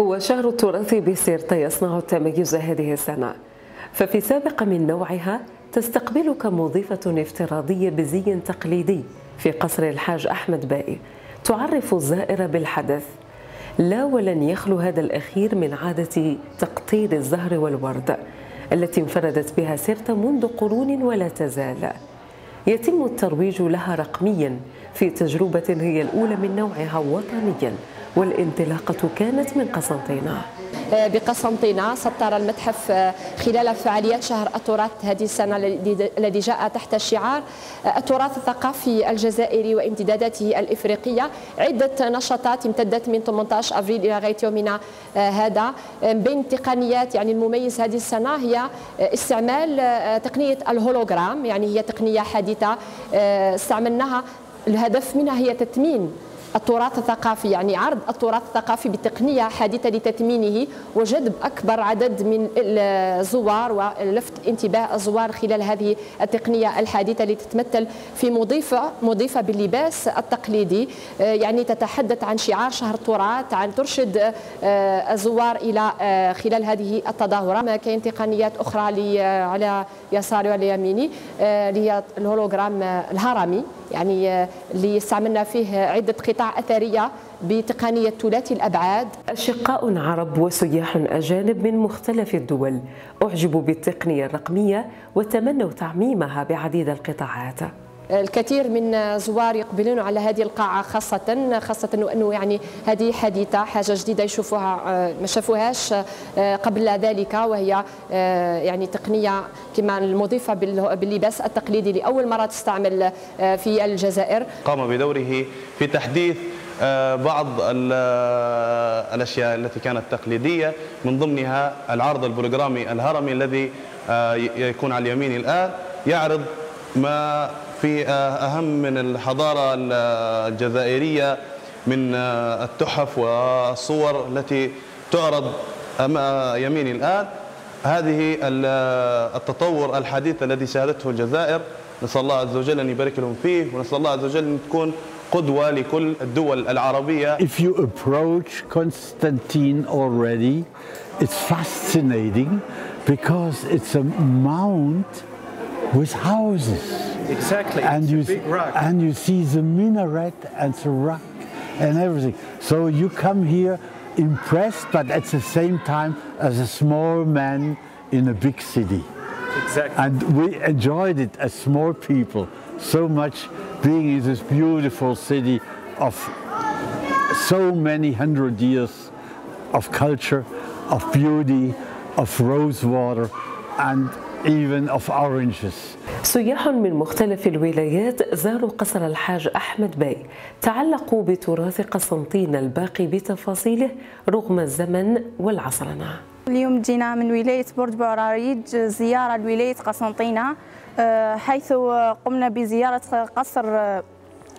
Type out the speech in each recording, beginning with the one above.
هو شهر التراث بسيرتا يصنع التميز هذه السنة. ففي سابقة من نوعها تستقبلك مضيفة افتراضية بزي تقليدي في قصر الحاج أحمد باي. تعرف الزائر بالحدث. لا ولن يخلو هذا الأخير من عادة تقطير الزهر والورد التي انفردت بها سيرتا منذ قرون ولا تزال. يتم الترويج لها رقميا في تجربة هي الأولى من نوعها وطنيا. والانطلاقة كانت من قسنطينة. آه، بقسنطينة سطر المتحف آه، خلال فعاليات شهر التراث هذه السنة الذي جاء تحت شعار آه، التراث الثقافي الجزائري وامتداداته الإفريقية. عدة نشاطات امتدت من 18 أفريل إلى غاية يومنا هذا. بين التقنيات يعني المميز هذه السنة هي استعمال تقنية الهولوجرام يعني هي تقنية حديثة استعملناها. الهدف منها هي تثمين التراث الثقافي يعني عرض التراث الثقافي بتقنية حديثة لتثمينه وجذب أكبر عدد من الزوار ولفت انتباه الزوار خلال هذه التقنية الحديثة التي تتمثل في مضيفة مضيفة باللباس التقليدي. آه، يعني تتحدث عن شعار شهر التراث عن ترشد آه، الزوار إلى آه، خلال هذه التظاهرة. كاين تقنيات أخرى على يساري وعلى يميني اللي هي الهولوجرام الهرمي. يعني اللي استعملنا فيه عدة أثرية بتقنية ثلاثي الأبعاد. أشقاء عرب وسياح أجانب من مختلف الدول أعجبوا بالتقنية الرقمية وتمنوا تعميمها بعديد القطاعات. الكثير من زوار يقبلون على هذه القاعة خاصة خاصة أنه يعني هذه حديثة حاجة جديدة يشوفوها آه، ما شافوهاش آه، قبل ذلك وهي آه، يعني تقنية كما المضيفة باللباس التقليدي لأول مرة تستعمل في الجزائر. قام بدوره في تحديث بعض الأشياء التي كانت تقليدية من ضمنها العرض البروغرامي الهرمي الذي يكون على اليمين الآن يعرض ما في أهم من الحضارة الجزائرية من التحف والصور التي تعرض أمام يميني الآن. هذه التطور الحديث الذي شهدته الجزائر. نسأل الله عز وجل أن يبارك لهم فيه ونسأل الله عز وجل أن تكون قدوة لكل الدول العربية. If you approach Constantine already, it's fascinating because it's a mount with houses. Exactly. And it's you a big rock. and you see the minaret and the rock and everything. So you come here impressed, but at the same time as a small man in a big city. Exactly. And we enjoyed it as small people so much being in this beautiful city of so many hundred years of culture, of beauty, of rose water, and even of oranges. سياح من مختلف الولايات زاروا قصر الحاج أحمد باي تعلقوا بتراث قسنطين الباقي بتفاصيله رغم الزمن والعصرنة اليوم جينا من ولاية برج بعراريج زيارة لولاية قسنطينة آه، حيث قمنا بزيارة قصر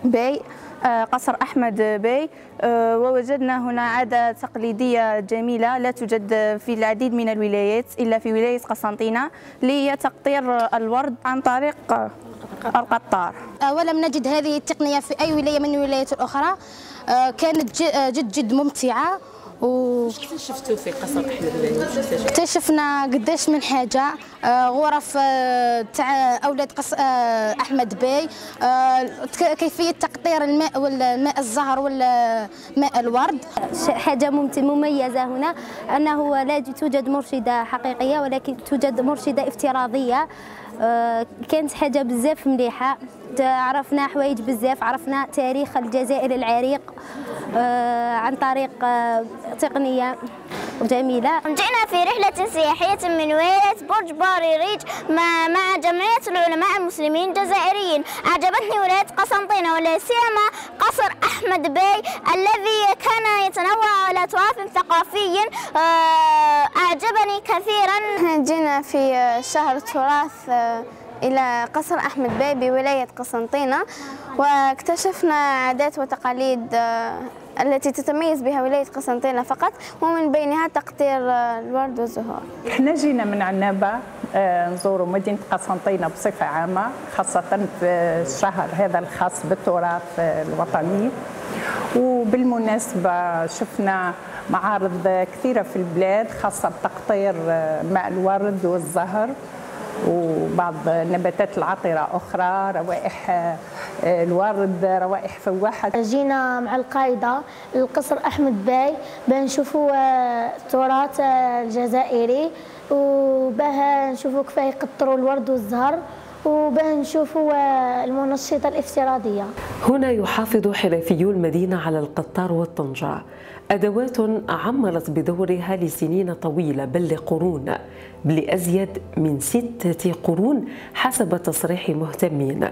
باي آه، قصر أحمد باي آه، ووجدنا هنا عادة تقليدية جميلة لا توجد في العديد من الولايات إلا في ولاية قسنطينة اللي هي تقطير الورد عن طريق القطار. آه، ولم نجد هذه التقنية في أي ولاية من الولايات الأخرى. كانت جد جد ممتعة. و شفتوا في قصر أحمد بن اكتشفنا قداش من حاجة. آه، غرف آه، تاع أولاد قص آه، أحمد باي كيفية تقطير الماء والماء الزهر والماء الورد. حاجة مميزة هنا أنه لا توجد مرشدة حقيقية ولكن توجد مرشدة افتراضية. كانت حاجة بزاف مليحة. عرفنا حوايج بزاف عرفنا تاريخ الجزائر العريق آه، عن طريق آه، تقنية جميلة. جئنا في رحلة سياحية من ولاية برج بوعريريج مع جمعية العلماء المسلمين الجزائريين. أعجبتني ولاية قسنطينة ولا سيما قصر أحمد باي الذي كان يتنوع على تراث ثقافي آه، أعجبني كثيرا. جئنا في شهر التراث إلى قصر أحمد باي بولاية قسنطينة واكتشفنا عادات وتقاليد آه، التي تتميز بها ولاية قسنطينة فقط ومن بينها تقطير آه، الورد والزهور. إحنا جينا من عنابة آه، نزوروا مدينة قسنطينة بصفة عامة خاصة في الشهر هذا الخاص بالتراث الوطني. وبالمناسبة شفنا معارض كثيرة في البلاد خاصة بتقطير ماء الورد والزهر وبعض النباتات العطرة أخرى روائح الورد روائح فواحة. جينا مع القائدة القصر أحمد باي بنشوفوا التراث الجزائري وباه نشوفوا كيف يقطروا الورد والزهر. وبنشوفوا المنشطة الافتراضية. هنا يحافظ حرفيو المدينة على القطار والطنجة. أدوات عمرت بدورها لسنين طويلة بل لقرون لأزيد من ستة قرون حسب تصريح مهتمين.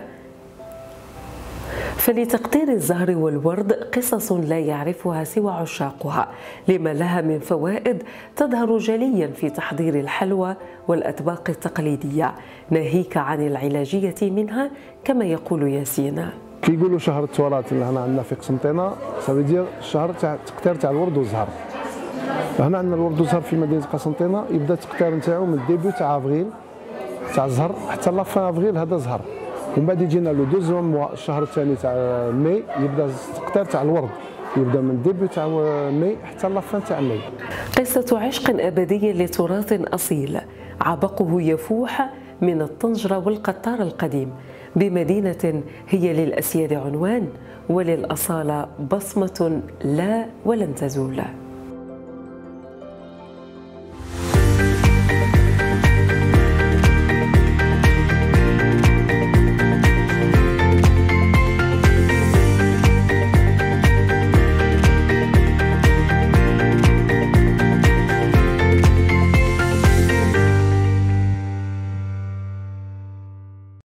فلتقطير الزهر والورد قصص لا يعرفها سوى عشاقها لما لها من فوائد تظهر جليا في تحضير الحلوى والأطباق التقليدية ناهيك عن العلاجية منها كما يقول ياسين. كيقولوا شهر التراث اللي هنا عندنا في قسنطينة ça veut dire شهر تاع تقطير تاع الورد والزهر. هنا عندنا الورد والزهر في مدينة قسنطينة يبدأ التقطير نتاعو من début تاع أفريل تاع الزهر حتى la fin أفريل هذا زهر. ومن بعد يجينا le deuxième الشهر الثاني تاع ماي يبدا التقطير تاع الورد. يبدا من début تاع ماي حتى la fin تاع ماي. قصة عشق أبدي لتراث أصيل. عبقه يفوح من الطنجرة والقطار القديم. بمدينة هي للأسياد عنوان وللأصالة بصمة لا ولن تزول.